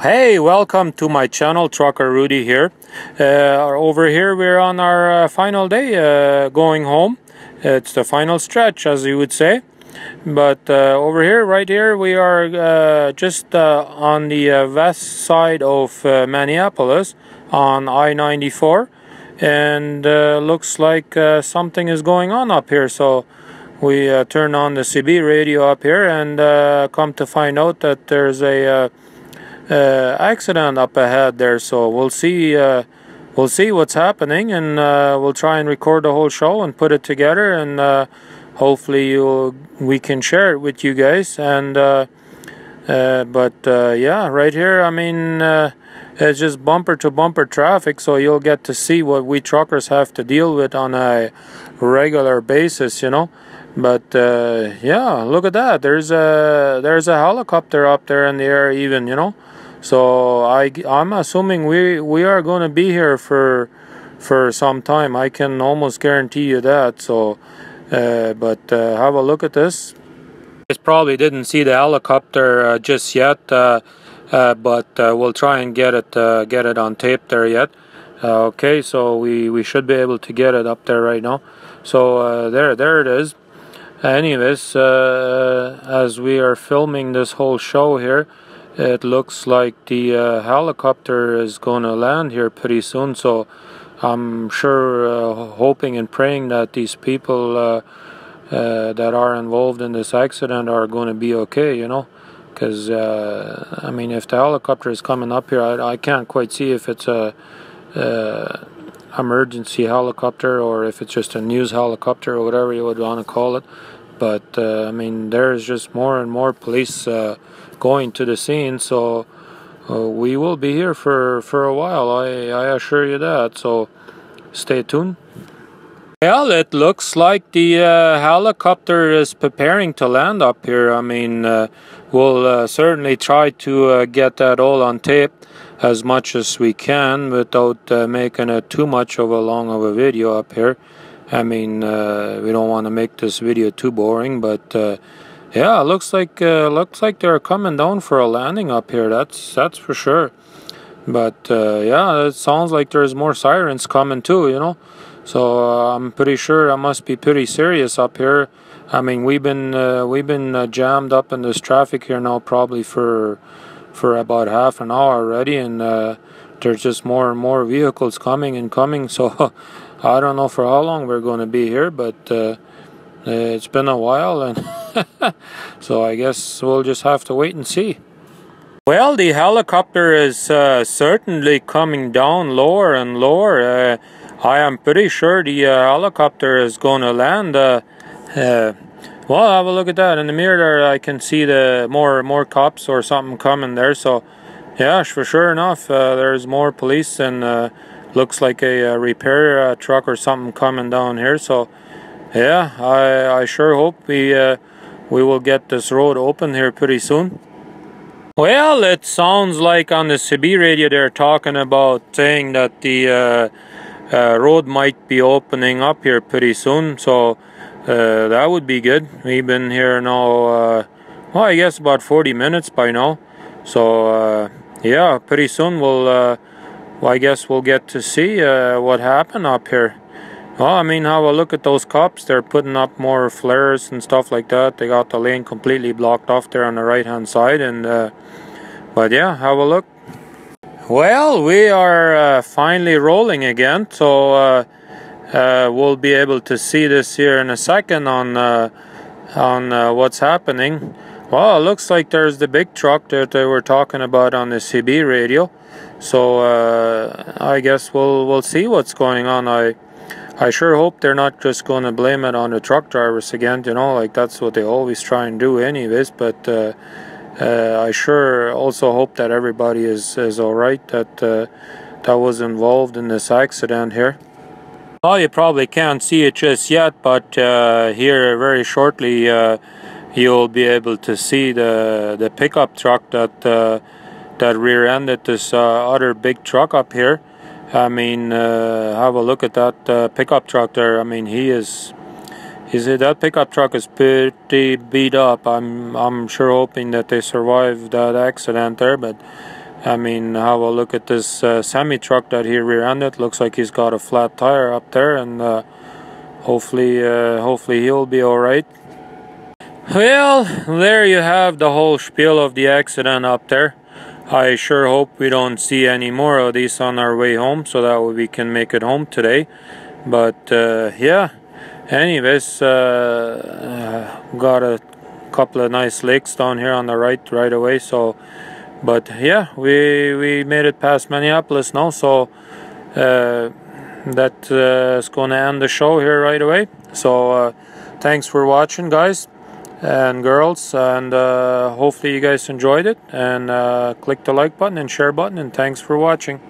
Hey, welcome to my channel, Trucker Rudi here. Uh, over here we're on our uh, final day uh, going home. It's the final stretch as you would say. But uh, over here, right here, we are uh, just uh, on the west side of Minneapolis on I-94. And looks like something is going on up here. So we turn on the CB radio up here and come to find out that there's a accident up ahead there so we'll see uh, we'll see what's happening and uh, we'll try and record the whole show and put it together and uh, hopefully we can share it with you guys and uh, uh, but yeah right here I mean it's just bumper to bumper traffic so you'll get to see what we truckers have to deal with on a regular basis you know? But yeah look at that. There's a there's a helicopter up there in the air even you know so I, I'm assuming we, we are going to be here for for some time. I can almost guarantee you that. So, uh, but uh, have a look at this. Just probably didn't see the helicopter uh, just yet, uh, uh, but uh, we'll try and get it get it on tape there yet. okay, so we, we should be able to get it up there right now. So there there it is. Anyways, as we are filming this whole show here. It looks like the uh, helicopter is going to land here pretty soon, so I'm sure, uh, hoping and praying that these people uh, uh that are involved in this accident are going to be okay, you know. Because, uh, I mean, if the helicopter is coming up here, I, I can't quite see if it's a uh, emergency helicopter or if it's just a news helicopter or whatever you would want to call it. But, I mean, there's just more and more police going to the scene. So uh, we will be here for, for a while, I, I assure you that. So stay tuned. Well, it looks like the uh, helicopter is preparing to land up here. I mean, uh, we'll uh, certainly try to uh, get that all on tape as much as we can without uh, making it too much of a long of a video up here. I mean, we don't want to make this video too boring, but yeah, looks like uh, looks like they're coming down for a landing up here. That's that's for sure. But uh, yeah, it sounds like there's more sirens coming too. You know, so uh, I'm pretty sure I must be pretty serious up here. I mean, we've been uh, we've been uh, jammed up in this traffic here now probably for for about half an hour already, and uh, there's just more and more vehicles coming and coming. So I don't know for how long we're going to be here, but it's been a while, and so I guess we'll just have to wait and see. Well, the helicopter is uh, certainly coming down lower and lower. Uh, I am pretty sure the uh, helicopter is going to land. Uh, uh, well, have a look at that. In the mirror there, I can see the more more cops or something coming there. So, yeah, for sure enough, uh, there's more police and looks like a, a repair truck or something coming down here. So, yeah, I, I sure hope we, uh, we will get this road open here pretty soon. Well, it sounds like on the CB radio they're talking about saying that the uh, uh, road might be opening up here pretty soon, so uh, that would be good. We've been here now, uh, well, I guess about 40 minutes by now. So, uh, yeah, pretty soon we'll, well, I guess we'll get to see what happened up here. Well, I mean, have a look at those cops. They're putting up more flares and stuff like that. They got the lane completely blocked off there on the right hand side. And uh, But yeah, have a look. Well, we are uh, finally rolling again. So uh, uh we'll be able to see this here in a second on, uh, on uh, what's happening. Well, it looks like there's the big truck that they were talking about on the CB radio. So I guess we'll, we'll see what's going on. I I sure hope they're not just going to blame it on the truck drivers again, you know, like that's what they always try and do, anyways. But uh, uh, I sure also hope that everybody is, is alright that, uh, that was involved in this accident here. Well, you probably can't see it just yet, but uh, here very shortly uh, you'll be able to see the, the pickup truck that, uh, that rear-ended this other big truck up here. I mean, uh, have a look at that uh, pickup truck there. I mean, he is. Is it that pickup truck is pretty beat up. I'm I'm sure hoping that they survived that accident there, but I mean, have a look at this uh, semi truck that he rear-ended. Looks like he's got a flat tire up there, and uh, hopefully, uh, hopefully he'll be all right. Well, there you have the whole spiel of the accident up there. I sure hope we don't see any more of these on our way home, so that we can make it home today. But uh, yeah, anyways, uh, got a couple of nice lakes down here on the right right away. So but yeah we we made it past minneapolis now so uh, that uh, is going to end the show here right away so uh, thanks for watching guys and girls and uh, hopefully you guys enjoyed it and uh, click the like button and share button and thanks for watching